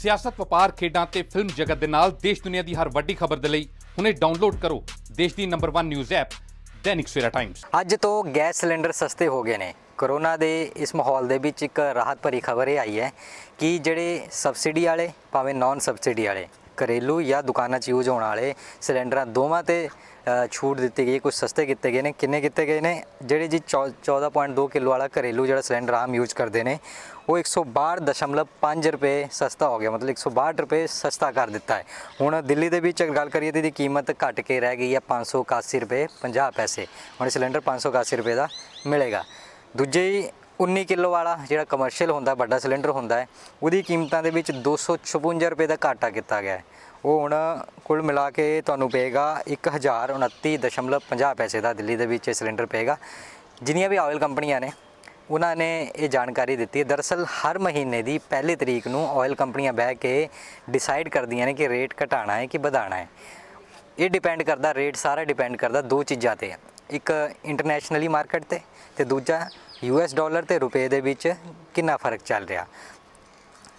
ਸਿਆਸਤ, ਵਪਾਰ, ਖੇਡਾਂ ਤੇ ਫਿਲਮ ਜਗਤ ਦੇ ਨਾਲ ਦੇਸ਼ ਦੁਨੀਆ ਦੀ ਹਰ ਵੱਡੀ ਖਬਰ ਦੇ ਲਈ ਹੁਣੇ ਡਾਊਨਲੋਡ ਕਰੋ ਦੇਸ਼ ਦੀ number 1 news app Dainik Savera times ਅੱਜ ਤੋਂ ਗੈਸ ਸਿਲੰਡਰ ਸਸਤੇ ਹੋ ਗਏ ਨੇ। ਕਰੋਨਾ ਦੇ ਇਸ ਮਾਹੌਲ ਦੇ ਵਿੱਚ ਇੱਕ ਰਾਹਤ ਭਰੀ ਖਬਰ ਇਹ ਆਈ ਹੈ ਕਿ ਜਿਹੜੇ ਸਬਸਿਡੀ ਵਾਲੇ, ਭਾਵੇਂ ਨਾਨ ਸਬਸਿਡੀ ਵਾਲੇ ਘਰੇਲੂ ਜਾਂ ਦੁਕਾਨਾਂ 'ਚ ਯੂਜ਼ ਹੋਣ ਵਾਲੇ ਸਿਲੰਡਰਾਂ ਦੋਵਾਂ ਤੇ ਛੂਟ ਦਿੱਤੀ ਗਈ ਕੁਝ ਸਸਤੇ ਕੀਤੇ ਗਏ ਨੇ। ਕਿੰਨੇ ਕੀਤੇ ਗਏ ਨੇ? ਜਿਹੜੇ ਜੀ 14.2 ਕਿਲੋ ਵਾਲਾ ਘਰੇਲੂ ਜਿਹੜਾ ਸਿਲੰਡਰ ਆਮ ਯੂਜ਼ ਕਰਦੇ ਨੇ, ਉਹ 162.5 ਰੁਪਏ ਸਸਤਾ ਹੋ ਗਿਆ। ਮਤਲਬ 162 ਰੁਪਏ ਸਸਤਾ ਕਰ ਦਿੱਤਾ ਹੈ। ਹੁਣ ਦਿੱਲੀ ਦੇ ਵਿੱਚ ਗੱਲ ਕਰੀਏ ਤੇ ਇਹਦੀ ਕੀਮਤ ਘਟ ਕੇ ਰਹਿ ਗਈ ਹੈ 581 ਰੁਪਏ 50 ਪੈਸੇ। ਹੁਣ ਇਹ ਸਿਲੰਡਰ 581 ਰੁਪਏ ਦਾ ਮਿਲੇਗਾ। ਦੂਜੇ 19 ਕਿਲੋ ਵਾਲਾ ਜਿਹੜਾ ਕਮਰਸ਼ੀਅਲ ਹੁੰਦਾ, ਵੱਡਾ ਸਿਲੰਡਰ ਹੁੰਦਾ ਹੈ, ਉਹਦੀ ਕੀਮਤਾਂ ਦੇ ਵਿੱਚ 256 ਰੁਪਏ ਦਾ ਘਾਟਾ ਕੀਤਾ ਗਿਆ ਹੈ। ਉਹ ਹੁਣ ਕੁੱਲ ਮਿਲਾ ਕੇ ਤੁਹਾਨੂੰ ਪਏਗਾ 1029.50 ਪੈਸੇ ਦਾ ਦਿੱਲੀ ਦੇ ਵਿੱਚ ਇਹ ਸਿਲੰਡਰ ਪਏਗਾ। ਜਿੰਨੀਆਂ ਵੀ ਆਇਲ ਕੰਪਨੀਆਂ ਨੇ, ਉਹਨਾਂ ਨੇ ਇਹ ਜਾਣਕਾਰੀ ਦਿੱਤੀ ਹੈ। ਦਰਅਸਲ ਹਰ ਮਹੀਨੇ ਦੀ ਪਹਿਲੀ ਤਰੀਕ ਨੂੰ ਆਇਲ ਕੰਪਨੀਆਂ ਬਹਿ ਕੇ ਡਿਸਾਈਡ ਕਰਦੀਆਂ ਨੇ ਕਿ ਰੇਟ ਘਟਾਉਣਾ ਹੈ ਕਿ ਵਧਾਉਣਾ ਹੈ। ਇਹ ਡਿਪੈਂਡ ਕਰਦਾ ਰੇਟ ਸਾਰਾ ਡਿਪੈਂਡ ਕਰਦਾ ਦੋ ਚੀਜ਼ਾਂ ਤੇ। ਇੱਕ ਇੰਟਰਨੈਸ਼ਨਲੀ ਮਾਰਕੀਟ ਤੇ ਤੇ ਦੂਜਾ ਯੂਐਸ ਡਾਲਰ ਤੇ ਰੁਪਏ ਦੇ ਵਿੱਚ ਕਿੰਨਾ ਫ਼ਰਕ ਚੱਲ ਰਿਹਾ?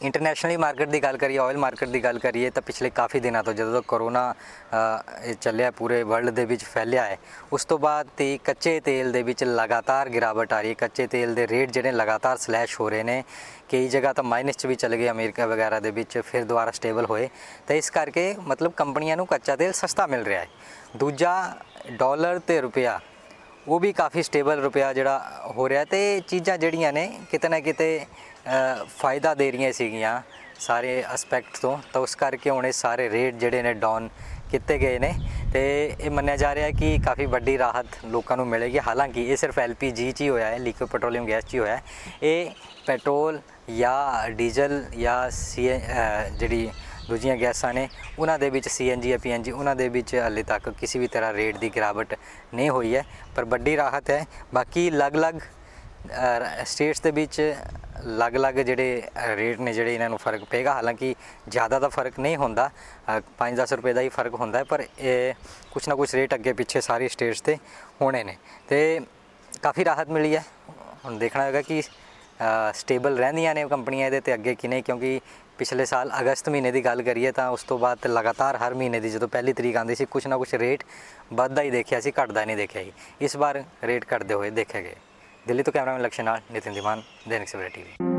ਇੰਟਰਨੈਸ਼ਨਲੀ ਮਾਰਕੀਟ ਦੀ ਗੱਲ ਕਰੀਏ ਆਇਲ ਮਾਰਕੀਟ ਦੀ ਗੱਲ ਕਰੀਏ, ਤਾਂ ਪਿਛਲੇ ਕਾਫੀ ਦਿਨਾਂ ਤੋਂ ਜਦੋਂ ਤੋਂ ਕਰੋਨਾ ਇਹ ਚੱਲਿਆ, ਪੂਰੇ ਵਰਲਡ ਦੇ ਵਿੱਚ ਫੈਲਿਆ ਹੈ, ਉਸ ਤੋਂ ਬਾਅਦ ਤੇ ਕੱਚੇ ਤੇਲ ਦੇ ਵਿੱਚ ਲਗਾਤਾਰ ਗਿਰਾਵਟ ਆ ਰਹੀ ਹੈ। ਕੱਚੇ ਤੇਲ ਦੇ ਰੇਟ ਜਿਹੜੇ ਲਗਾਤਾਰ ਸਲੈਸ਼ ਹੋ ਰਹੇ ਨੇ, ਕਈ ਜਗ੍ਹਾ ਤਾਂ ਮਾਈਨਸ 'ਚ ਵੀ ਚਲੇ ਗਏ, ਅਮਰੀਕਾ ਵਗੈਰਾ ਦੇ ਵਿੱਚ ਫਿਰ ਦੁਬਾਰਾ ਸਟੇਬਲ ਹੋਏ। ਤਾਂ ਇਸ ਕਰਕੇ ਮਤਲਬ ਕੰਪਨੀਆਂ ਨੂੰ ਕੱਚਾ ਤੇਲ ਸਸਤਾ ਮਿਲ ਰਿਹਾ ਹੈ। ਦੂਜਾ ਡਾਲਰ ਤੇ ਰੁਪਿਆ ਉਹ ਵੀ ਕਾਫੀ ਸਟੇਬਲ ਰੁਪਿਆ ਜਿਹੜਾ ਹੋ ਰਿਹਾ ਤੇ ਚੀਜ਼ਾਂ ਜਿਹੜੀਆਂ ਨੇ ਕਿਤੇ ਨਾ ਕਿਤੇ ਫਾਇਦਾ ਦੇ ਰਹੀਆਂ ਸੀਗੀਆਂ ਸਾਰੇ ਐਸਪੈਕਟ ਤੋਂ। ਤਾਂ ਉਸ ਕਰਕੇ ਹੁਣ ਇਹ ਸਾਰੇ ਰੇਟ ਜਿਹੜੇ ਨੇ ਡਾਊਨ ਕੀਤੇ ਗਏ ਨੇ ਤੇ ਇਹ ਮੰਨਿਆ ਜਾ ਰਿਹਾ ਕਿ ਕਾਫੀ ਵੱਡੀ ਰਾਹਤ ਲੋਕਾਂ ਨੂੰ ਮਿਲੇਗੀ। ਹਾਲਾਂਕਿ ਇਹ ਸਿਰਫ ਐਲਪੀਜੀ 'ਚ ਹੀ ਹੋਇਆ ਹੈ ਲਿਕੁਇਡ ਪੈਟਰੋਲੀਅਮ ਗੈਸ 'ਚ ਹੀ ਹੋਇਆ ਹੈ। ਇਹ ਪੈਟਰੋਲ ਜਾਂ ਡੀਜ਼ਲ ਜਾਂ ਸੀ ਜਿਹੜੀ ਦੂਜੀਆਂ ਗੈਸਾਂ ਨੇ, ਉਹਨਾਂ ਦੇ ਵਿੱਚ ਸੀਐਨਜੀ ਜਾਂ ਪੀਐਨਜੀ ਉਹਨਾਂ ਦੇ ਵਿੱਚ ਹਾਲੇ ਤੱਕ ਕਿਸੇ ਵੀ ਤਰ੍ਹਾਂ ਰੇਟ ਦੀ ਗਿਰਾਵਟ ਨਹੀਂ ਹੋਈ ਹੈ, ਪਰ ਵੱਡੀ ਰਾਹਤ ਹੈ। ਬਾਕੀ ਅਲੱਗ-ਅਲੱਗ ਸਟੇਟਸ ਦੇ ਵਿੱਚ ਅਲੱਗ-ਅਲੱਗ ਜਿਹੜੇ ਰੇਟ ਨੇ, ਜਿਹੜੇ ਇਹਨਾਂ ਨੂੰ ਫ਼ਰਕ ਪਏਗਾ। ਹਾਲਾਂਕਿ ਜ਼ਿਆਦਾ ਦਾ ਫ਼ਰਕ ਨਹੀਂ ਹੁੰਦਾ 5-10 ਰੁਪਏ ਦਾ ਹੀ ਫ਼ਰਕ ਹੁੰਦਾ ਹੈ, ਪਰ ਇਹ ਕੁਛ ਨਾ ਕੁਛ ਰੇਟ ਅੱਗੇ ਪਿੱਛੇ ਸਾਰੀ ਸਟੇਟਸ ਤੇ ਹੋਣੇ ਨੇ। ਤੇ ਕਾਫੀ ਰਾਹਤ ਮਿਲੀ ਹੈ। ਹੁਣ ਦੇਖਣਾ ਹੈਗਾ ਕਿ ਸਟੇਬਲ ਰਹਿੰਦੀਆਂ ਨੇ ਕੰਪਨੀਆਂ ਇਹਦੇ ਤੇ ਅੱਗੇ ਕਿ ਨਹੀਂ ਕਿਉਂਕਿ ਪਿਛਲੇ ਸਾਲ ਅਗਸਤ ਮਹੀਨੇ ਦੀ ਗੱਲ ਕਰੀਏ ਤਾਂ ਉਸ ਤੋਂ ਬਾਅਦ ਲਗਾਤਾਰ ਹਰ ਮਹੀਨੇ ਦੀ ਜਦੋਂ ਪਹਿਲੀ ਤਰੀਕ ਆਉਂਦੀ ਸੀ, ਕੁਛ ਨਾ ਕੁਛ ਰੇਟ ਵੱਧਦਾ ਹੀ ਦੇਖਿਆ ਸੀ, ਘਟਦਾ ਨਹੀਂ ਦੇਖਿਆ ਸੀ ਇਸ ਵਾਰ ਰੇਟ ਘਟਦੇ ਹੋਏ ਦੇਖੇ ਗਏ ਦਿੱਲੀ ਤੋਂ ਕੈਮਰਾਮੈਨ ਲਕਸ਼ਣ ਨਾਲ ਨਿਤਿਨ ਦੀਵਾਨ, ਦੈਨਿਕ ਸਵੇਰਾ ਟੀਵੀ।